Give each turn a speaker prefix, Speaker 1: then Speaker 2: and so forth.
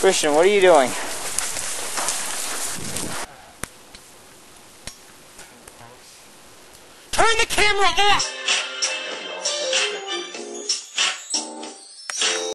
Speaker 1: Christian, what are you doing?
Speaker 2: Turn the camera off!